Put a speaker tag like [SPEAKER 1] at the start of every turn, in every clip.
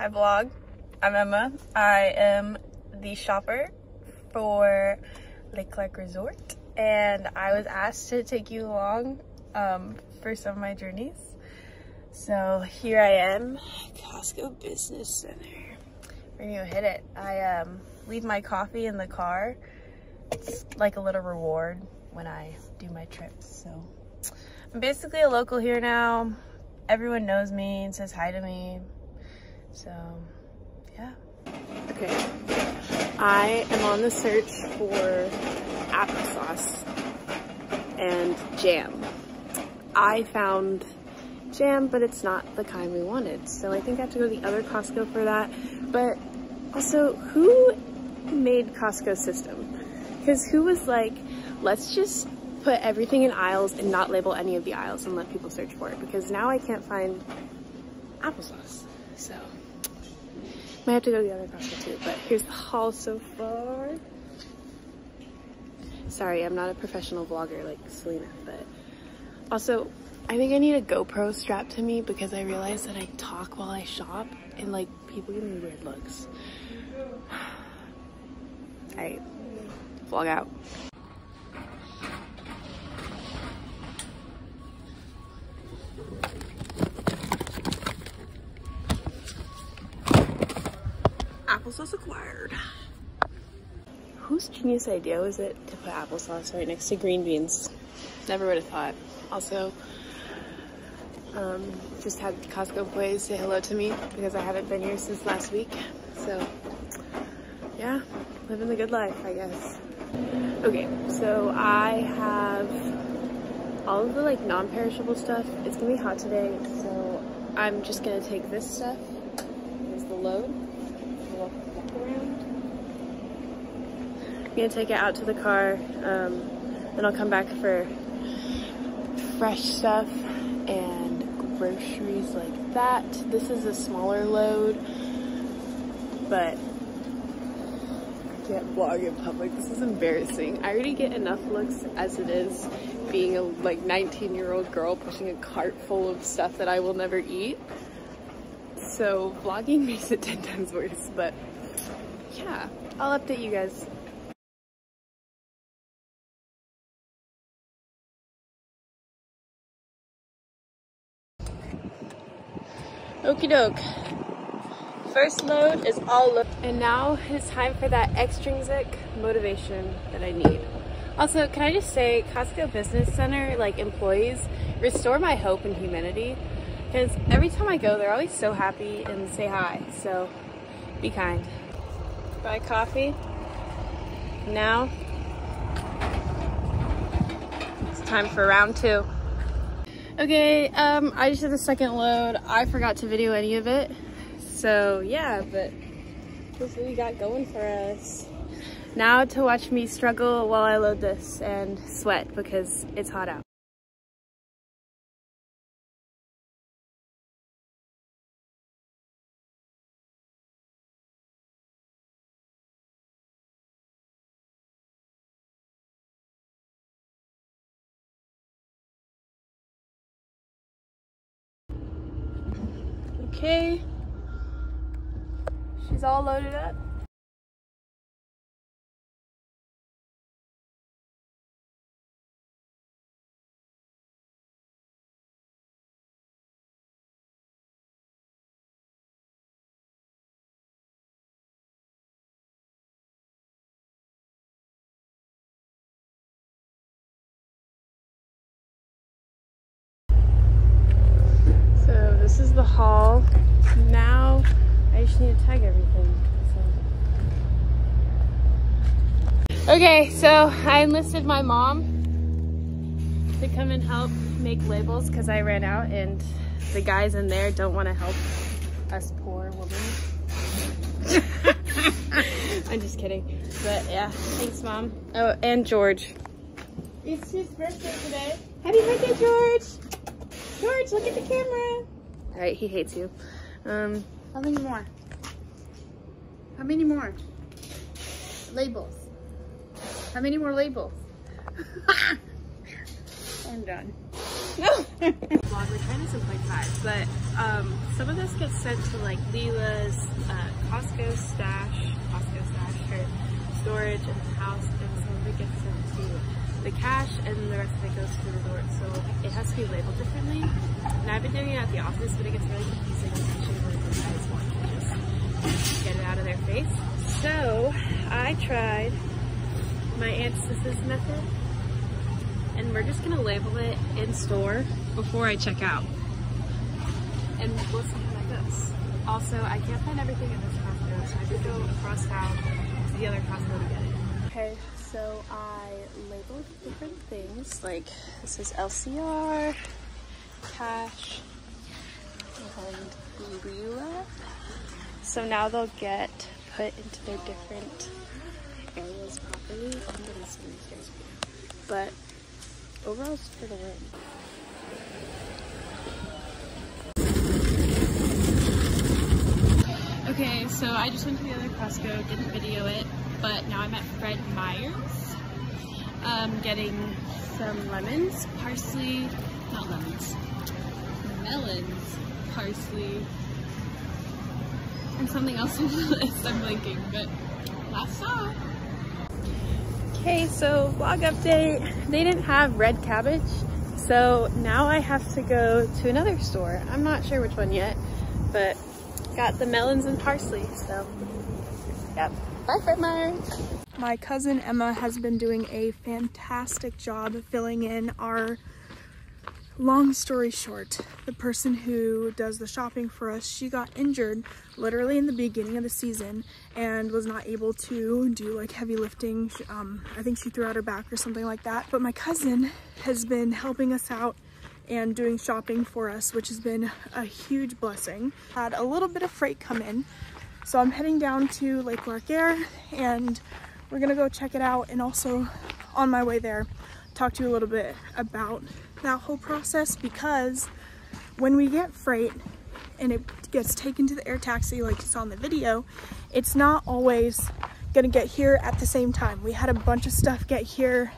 [SPEAKER 1] Hi vlog. I'm Emma. I am the shopper for Lake Clark Resort and I was asked to take you along um, for some of my journeys. So here I am, Costco Business Center. We're gonna go hit it. I um, leave my coffee in the car. It's like a little reward when I do my trips. So I'm basically a local here now. Everyone knows me and says hi to me. So yeah. Okay. I am on the search for applesauce and jam. I found jam, but it's not the kind we wanted. So I think I have to go to the other Costco for that. But also, who made Costco's system? Because who was like, let's just put everything in aisles and not label any of the aisles and let people search for it. Because now I can't find applesauce. So, might have to go to the other Costco too. But here's the haul so far. Sorry, I'm not a professional vlogger like Salina, but also, I think I need a GoPro strapped to me because I realize that I talk while I shop and like people give me weird looks. Alright, vlog out. Applesauce acquired. Whose genius idea was it to put applesauce right next to green beans? Never would have thought. Also, um, just had Costco employees say hello to me because I haven't been here since last week. So, yeah, living the good life, I guess. Okay, so I have all of the like non-perishable stuff. It's gonna be hot today, so I'm just gonna take this stuff. Here's the load. Walk around. I'm gonna take it out to the car. Um, then I'll come back for fresh stuff and groceries like that. This is a smaller load, but I can't vlog in public. This is embarrassing. I already get enough looks as it is being a like 19 year old girl pushing a cart full of stuff that I will never eat. So vlogging makes it 10 times worse, but yeah, I'll update you guys. Okie doke. First load is all load. And now it's time for that extrinsic motivation that I need. Also, can I just say, Costco Business Center, like employees, restore my hope in humanity. Because every time I go, they're always so happy and say hi. So be kind. Buy coffee. Now it's time for round two. Okay, um, I just did the second load. I forgot to video any of it. So yeah, but this is what we got going for us. Now to watch me struggle while I load this and sweat because it's hot out. Okay. She's all loaded up. Is the haul. Now I just need to tag everything. So. Okay, so I enlisted my mom to come and help make labels because I ran out and the guys in there don't want to help us poor women. I'm just kidding. But yeah, thanks mom. Oh, and George. It's his birthday today. Happy birthday, George! George, look at the camera. All right, he hates you. Um,
[SPEAKER 2] How many more? How many more? Labels. How many more labels? I'm done. No.
[SPEAKER 3] Vlog, we're trying to simplify, but um, some of this gets sent to like Leela's uh, Costco stash, Costco stash, her storage in the house, and some of it gets sent to the cache, and the rest of it goes to the resort. So it has to be labeled differently. And I've been doing it at the office, but it gets really confusing, when the guys want to just get it out of their face. So I tried my Aunt Sis's method and we're just gonna label it in store before I check out. And we'll see how that goes. Also, I can't find everything in this Costco, so I have to go across town to the other Costco to get it. Okay, so I labeled different things, like this is LCR, cache, and Lula. So now they'll get put into their different areas properly. I'm gonna But overall it's for the win. Okay, so I just went to the other Costco, didn't video it, but now I'm at Fred Meyer's, um, getting some lemons, parsley, not lemons, melons, parsley, and something else on the list I'm blinking, but last all. Okay, so vlog update. They didn't have red cabbage, so now I have to go to another store. I'm not sure which one yet, but got the melons and parsley, so Bye, Fred Meyer. My cousin Emma has been doing a fantastic job filling in our long story short, the person who does the shopping for us, she got injured literally in the beginning of the season and was not able to do like heavy lifting. Um, I think she threw out her back or something like that. But my cousin has been helping us out and doing shopping for us, which has been a huge blessing. Had a little bit of freight come in. So I'm heading down to Lake Clark Air and we're gonna go check it out and also on my way there talk to you a little bit about that whole process because when we get freight and it gets taken to the air taxi like you saw in the video, it's not always gonna get here at the same time. We had a bunch of stuff get here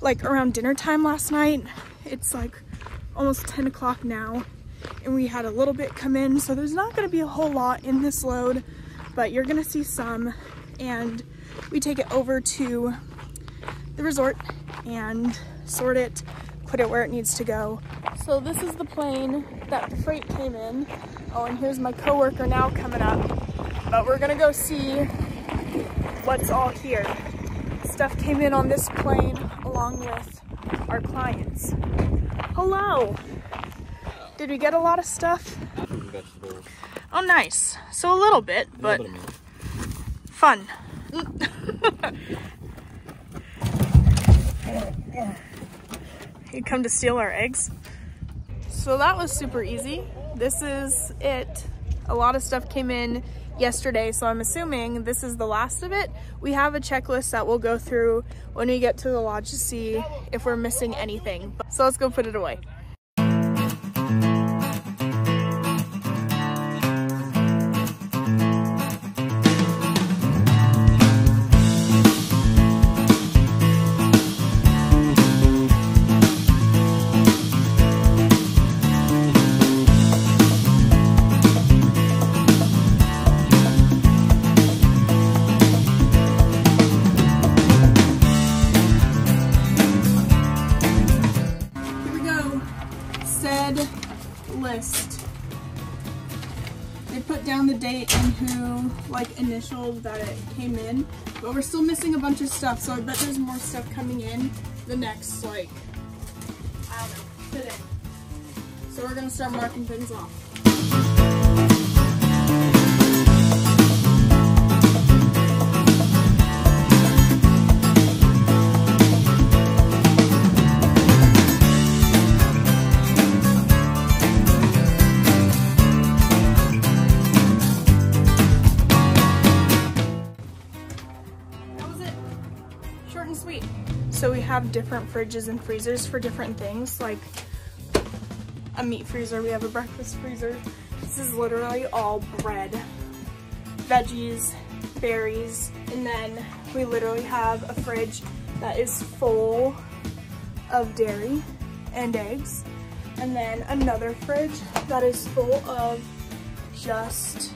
[SPEAKER 3] like around dinner time last night. It's like almost 10 o'clock now and we had a little bit come in so there's not going to be a whole lot in this load but you're going to see some and we take it over to the resort and sort it put it where it needs to go. So this is the plane that the freight came in. Oh, and here's my coworker now coming up. But we're gonna go see what's all here. Stuff came in on this plane along with our clients. Hello. Did we get a lot of stuff? Oh, nice. So a little bit, but little bit fun. You come to steal our eggs. So that was super easy. This is it. A lot of stuff came in yesterday, so I'm assuming this is the last of it. We have a checklist that we'll go through when we get to the lodge to see if we're missing anything. So let's go put it away. Like initialed that it came in, but we're still missing a bunch of stuff, so I bet there's more stuff coming in the next, like, I don't know, today. So we're gonna start marking things off. Different fridges and freezers for different things, like a meat freezer, we have a breakfast freezer. This is literally all bread, veggies, berries, and then we literally have a fridge that is full of dairy and eggs. And then another fridge that is full of just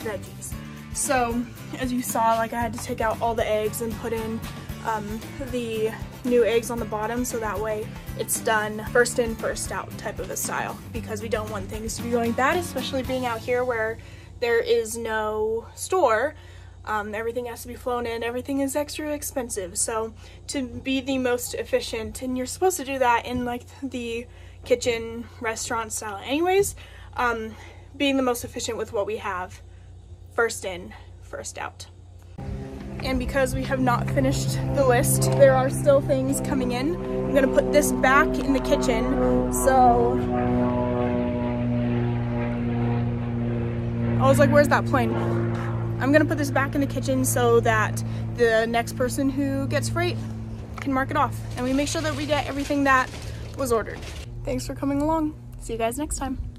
[SPEAKER 3] veggies. So as you saw, like I had to take out all the eggs and put in um, the new eggs on the bottom so that way it's done first in, first out type of a style because we don't want things to be going bad, especially being out here where there is no store. Um, everything has to be flown in, everything is extra expensive. So to be the most efficient, and you're supposed to do that in like the kitchen restaurant style anyways, um, being the most efficient with what we have, first in, first out. And because we have not finished the list, there are still things coming in. I'm gonna put this back in the kitchen, so. I was like, where's that plane? I'm gonna put this back in the kitchen so that the next person who gets freight can mark it off. And we make sure that we get everything that was ordered. Thanks for coming along. See you guys next time.